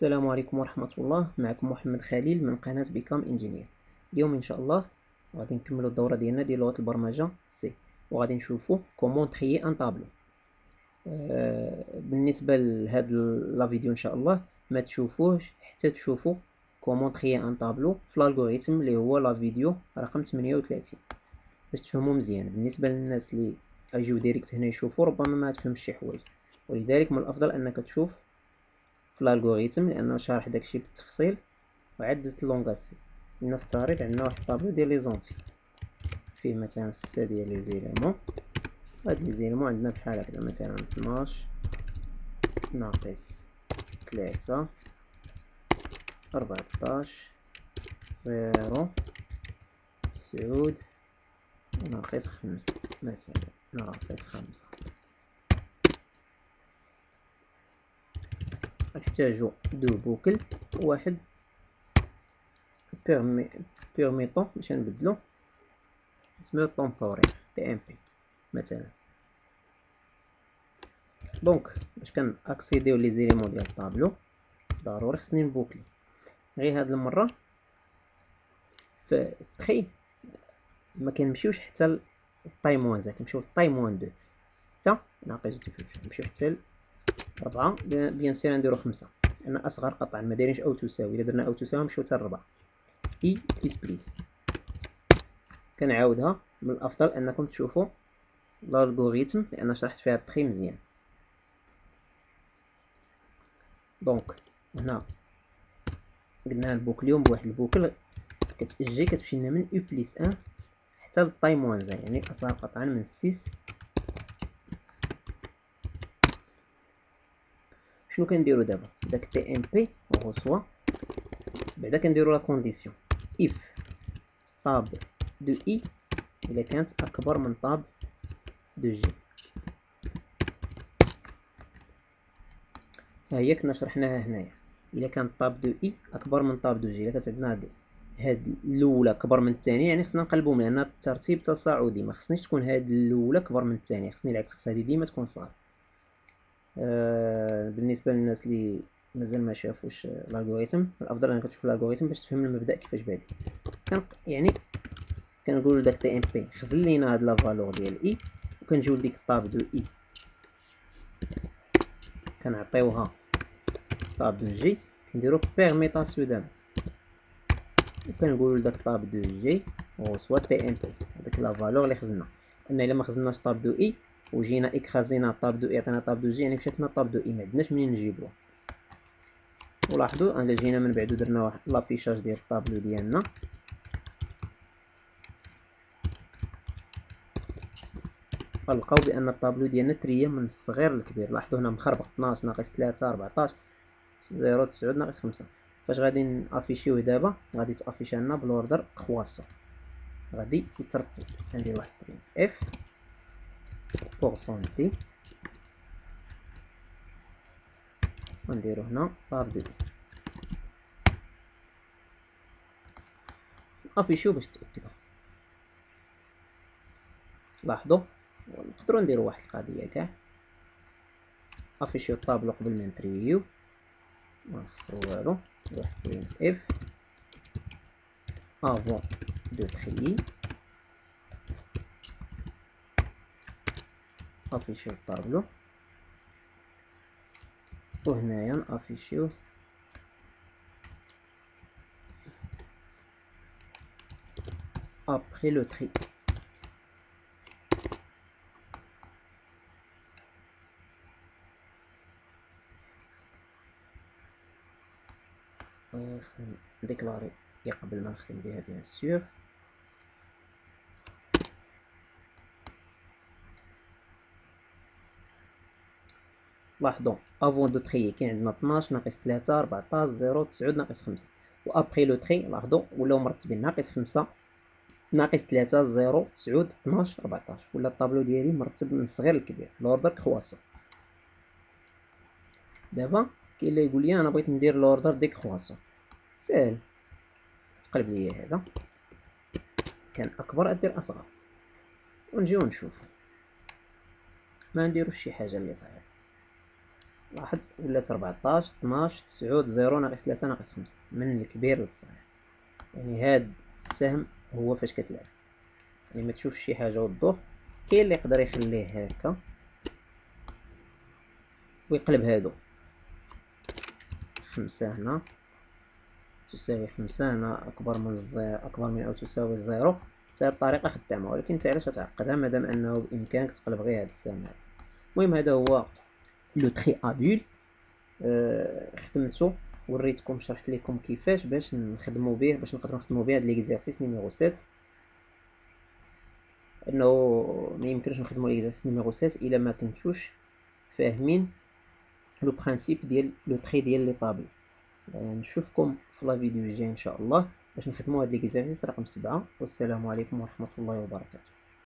السلام عليكم ورحمة الله. معكم محمد خليل من قناة Become Engineer اليوم إن شاء الله غادي نكملو الدورة ديالنا ديال لغة البرمجة C وغادي نشوفو comment trier un tableau بالنسبة لهاد la vidéo إن شاء الله ما تشوفوهش حتى تشوفو comment trier un tableau في ال algorithme اللي هو la vidéo رقم 38 باش تفهمو مزيان. بالنسبة للناس اللي اجيو direct هنا يشوفو ربما ما تفهمش شي حوايج. ولذلك من الأفضل أنك تشوف في ال algorithme لأنه شارح داكشي بالتفصيل وعاد ال langage C نفترض عندنا واحد الطابلو ديال les entiers. فيه مثلا ستة ديال les éléments. هاد les éléments عندنا بحال هكذا مثلا 12 ناقص ثلاثة أربعتاش زيرو تسعود ناقص خمسة مثلا ناقص خمسة. نحتاجو دو بوكل. واحد. بيرمي بيرميطون باش نبدلو. سميو طومبوري تي إم بي مثلا. دونك باش كان اكسيديو لي زيليمون ديال الطابلو ضروري خصني نبوكلي غير هاد المرة في ال tri ما كنمشيوش حتى ال taille moins un كنمشيو لل taille moins deux. ستة ناقص deux. نمشيو حتى ربعة bien sûr نديرو خمسة. لأن أصغر قطعا ما دايرينش أو تساوي إلا درنا أو تساوي نمشيو حتى لربعة. i plus plus كنعاودها من الأفضل أنكم تشوفوا ال algorithme لأن شرحت فيها ال tri مزيان. donc هنا قلنا البوكليوم بواحد البوكل. كتجي كتمشي لنا من أو بليس أن حتى للطاي موان زان يعني أصغر قطعا من سيس شنو كنديرو دابا داك تي ام بي غوسوا بعدا كنديرو لا كونديسيون اف طاب دو اي الا كانت أكبر من طاب دو جي ها هي كنا شرحناها هنايا. الا كان tab de i أكبر من tab de j الا كانت عندنا هاد هاد الأولى أكبر من الثانية يعني خصنا نقلبهم لأن الترتيب تصاعدي ما خصنيش تكون هاد الأولى أكبر من الثانية. خصني العكس خص هادي ديما تكون صغار بالنسبة للناس اللي مازال ما شافوش ال algorithme الأفضل أنك تشوف ال algorithme باش تفهم المبدأ كيفاش بادي. كان يعني كنقولوا لداك TMP خزن لينا هاد la valeur ديال i وكنجيو لديك ال tab de i كنعطيوها tab de j كنديرو permutation دابا وكنقولوا لداك tab de j reçoit tmp. هذيك la valeur اللي خزننا إلا ما خزنناش tab de i وجينا écras ينا tab de i عطينا tab de j يعني مشات لنا tab de i ما عندناش منين نجيبوه ولاحظوا الا جينا من بعد درنا واحد l'affichage ديال الطابلو ديالنا. غنلقاو بأن الطابلو ديالنا trié من الصغير للكبير. لاحظوا هنا مخربق 12 ناقص 3 14 0 9 ناقص 5 فاش غادي ن affich يوه دابا؟ غادي ت afficher لنا ب l'ordre croissant غادي يترتب. غندير واحد printf pourcent T ونديرو هنا بار دو affich يو باش تاكدوا لاحظوا نقدروا نديرو واحد القضية كاع. affich يو ال tableau قبل ما ن tri يو. ما والو. واحد printf. avant de trier affich يو ال tableau وهنايا ن affich يوه après le tri. خصنا ن déclarer قبل ما نخدم بها bien sûr لاحظوا avant de trier كاين عندنا 12 ناقص 3 14 0 9 ناقص 5 و après le tri لاحظوا ولاو مرتبين ناقص 5 ناقص 3 0 9 12 14 ولا الطابلو ديالي مرتب من الصغير للكبير l'ordre croissant دابا كاين اللي يقول لي أنا بغيت ندير l'ordre décroissant ساهل تقلب لي هذا كان اكبر ادير اصغر ونجيو نشوفو ما نديروش شي حاجة اللي صعيبه لاحظ ولات 14 12 9 0 ناقص 3 ناقص 5 من الكبير للصغير. يعني هاد السهم هو فاش كتلعب. يعني ما تشوفش شي حاجة وضوح كاين اللي يقدر يخليه هكا ويقلب هادو. خمسة هنا. تساوي خمسة هنا أكبر من الزيرو أكبر من أو تساوي الزيرو حتى هاد الطريقة خدامة ولكن نتا علاش تعقدها مادام أنه بإمكانك تقلب غير هاد السهم هذا. المهم هذا هو le tri à bulles أه خدمتو وريتكم شرحت لكم كيفاش باش نخدمو به باش نقدروا نخدمو به هاد l'exercice numéro 7 إنه ما يمكنش نخدمو l'exercice numéro 7 إلا ما كنتوش فاهمين le principe ديال le tri ديال les tables نشوفكم في la vidéo الجاي إن شاء الله باش نخدمو هاد l'exercice رقم 7 والسلام عليكم ورحمة الله وبركاته.